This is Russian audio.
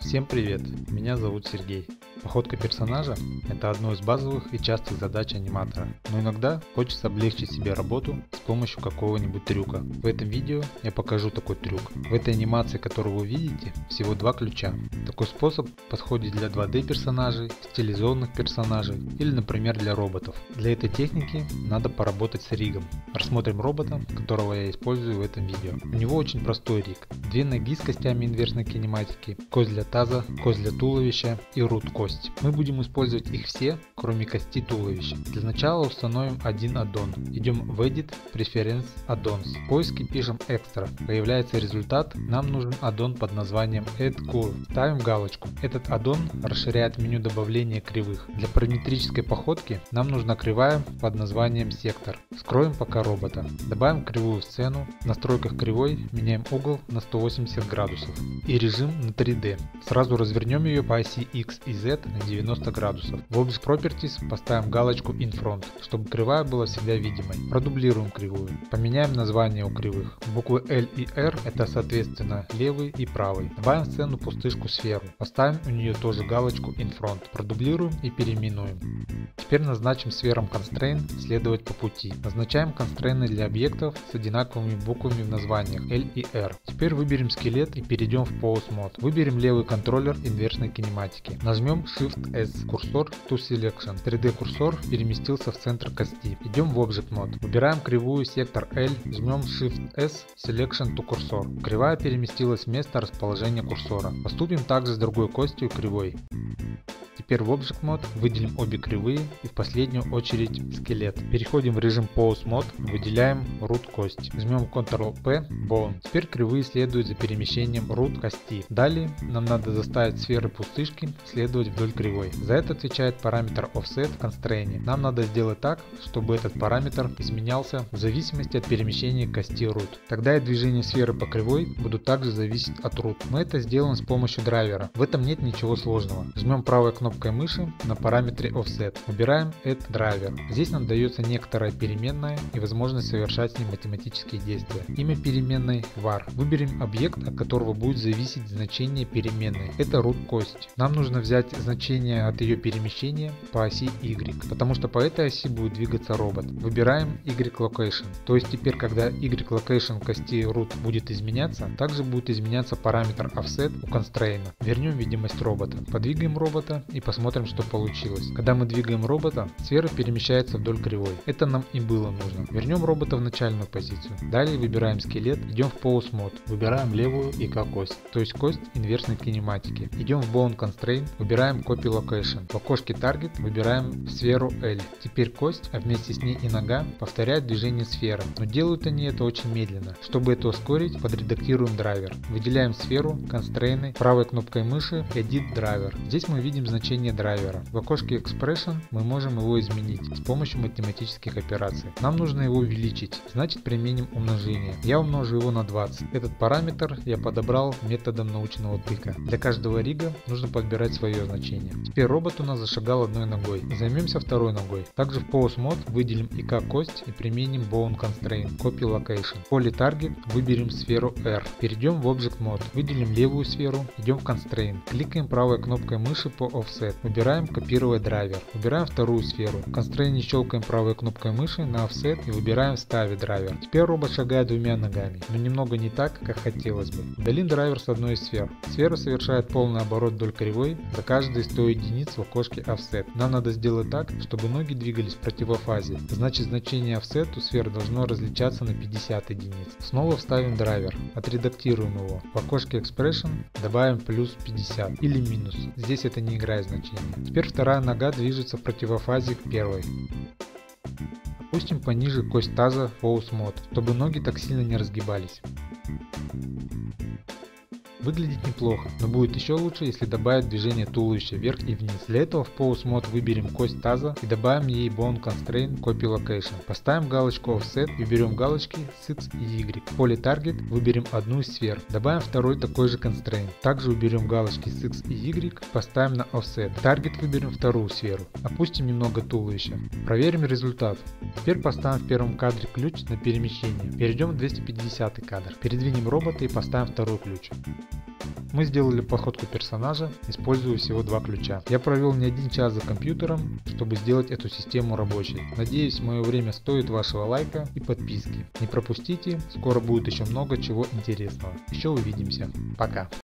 Всем привет, меня зовут Сергей. Походка персонажа – это одно из базовых и частых задач аниматора, но иногда хочется облегчить себе работу с помощью какого-нибудь трюка. В этом видео я покажу такой трюк. В этой анимации, которую вы видите, всего два ключа. Такой способ подходит для 2D персонажей, стилизованных персонажей или, например, для роботов. Для этой техники надо поработать с ригом. Рассмотрим робота, которого я использую в этом видео. У него очень простой риг. Две ноги с костями инверсной кинематики, кость для таза, кость для туловища и рут кость кость. Мы будем использовать их все, кроме кости туловища. Для начала установим один аддон. Идем в Edit, Preference Addons. В поиске пишем Extra. Появляется результат. Нам нужен аддон под названием Add Curve. Ставим галочку. Этот аддон расширяет меню добавления кривых. Для параметрической походки нам нужна кривая под названием Сектор. Скроем пока робота. Добавим кривую в сцену. В настройках кривой меняем угол на 180 градусов и режим на 3D. Сразу развернем ее по оси X и Z на 90 градусов. В Object Properties поставим галочку In Front, чтобы кривая была всегда видимой. Продублируем кривую. Поменяем название у кривых. Буквы L и R это соответственно левый и правый. Добавим в сцену пустышку сферу. Поставим у нее тоже галочку In Front. Продублируем и переименуем. Теперь назначим сферам Constraint следовать по пути. Назначаем констрейны для объектов с одинаковыми буквами в названиях L и R. Теперь выберем скелет и перейдем в Pose Mode. Выберем левый контроллер инверсной кинематики. Нажмем Shift-S курсор to Selection. 3D курсор переместился в центр кости. Идем в Object Mode. Выбираем кривую сектор L, жмем Shift-S Selection to курсор. Кривая переместилась в место расположения курсора. Поступим также с другой костью кривой. В Object Mode выделим обе кривые и в последнюю очередь скелет. Переходим в режим Pose Mode, выделяем root кость. Жмем Ctrl-P, Bone. Теперь кривые следуют за перемещением root кости. Далее нам надо заставить сферы пустышки следовать вдоль кривой. За это отвечает параметр Offset в Constraint. Нам надо сделать так, чтобы этот параметр изменялся в зависимости от перемещения кости root. Тогда и движение сферы по кривой будут также зависеть от root. Мы это сделаем с помощью драйвера. В этом нет ничего сложного. Жмем правой кнопкой кнопкой мыши на параметре Offset. Выбираем Add Driver. Здесь нам дается некоторая переменная и возможность совершать с ней математические действия. Имя переменной var. Выберем объект, от которого будет зависеть значение переменной. Это root кость. Нам нужно взять значение от ее перемещения по оси Y, потому что по этой оси будет двигаться робот. Выбираем Y Location. То есть теперь, когда Y Location кости root будет изменяться, также будет изменяться параметр Offset у констрейна. Вернем видимость робота. Подвигаем робота и посмотрим, что получилось. Когда мы двигаем робота, сфера перемещается вдоль кривой. Это нам и было нужно. Вернем робота в начальную позицию. Далее выбираем скелет, идем в Pose Mode, выбираем левую ИК кость, то есть кость инверсной кинематики. Идем в Bone Constraint, выбираем Copy Location. В окошке Target выбираем сферу L. Теперь кость, а вместе с ней и нога повторяют движение сферы, но делают они это очень медленно. Чтобы это ускорить, подредактируем драйвер. Выделяем сферу, констрейны, правой кнопкой мыши Edit Driver. Здесь мы видим значение значение драйвера. В окошке Expression мы можем его изменить с помощью математических операций. Нам нужно его увеличить, значит применим умножение. Я умножу его на 20. Этот параметр я подобрал методом научного тыка. Для каждого рига нужно подбирать свое значение. Теперь робот у нас зашагал одной ногой. Займемся второй ногой. Также в Pose Mode выделим ИК кость и применим Bone Constraint Copy Location. В поле Target выберем сферу R. Перейдем в Object Mode. Выделим левую сферу. Идем в Constraint. Кликаем правой кнопкой мыши по Offset Offset. Выбираем копировать драйвер. Выбираем вторую сферу. В констрейне щелкаем правой кнопкой мыши на Offset и выбираем вставить драйвер. Теперь робот шагает двумя ногами, но немного не так, как хотелось бы. Удалим драйвер с одной из сфер. Сфера совершает полный оборот вдоль кривой за каждые 100 единиц в окошке Offset. Нам надо сделать так, чтобы ноги двигались в противофазе. Значит значение Offset у сфер должно различаться на 50 единиц. Снова вставим драйвер. Отредактируем его. В окошке Expression добавим плюс 50 или минус. Здесь это не играет значение. Теперь вторая нога движется в противофазе к первой. Опустим пониже кость таза Pose Mode, чтобы ноги так сильно не разгибались. Выглядит неплохо, но будет еще лучше, если добавить движение туловища вверх и вниз. Для этого в Mode выберем кость таза и добавим ей Bone Constraint Copy Location. Поставим галочку Offset и берем галочки с X и Y. В поле Target выберем одну из сфер. Добавим второй такой же Constraint. Также уберем галочки с X и Y, поставим на Offset. Target выберем вторую сферу. Опустим немного туловища. Проверим результат. Теперь поставим в первом кадре ключ на перемещение. Перейдем в 250 кадр. Передвинем робота и поставим второй ключ. Мы сделали походку персонажа, используя всего два ключа. Я провел не один час за компьютером, чтобы сделать эту систему рабочей. Надеюсь, мое время стоит вашего лайка и подписки. Не пропустите, скоро будет еще много чего интересного. Еще увидимся. Пока.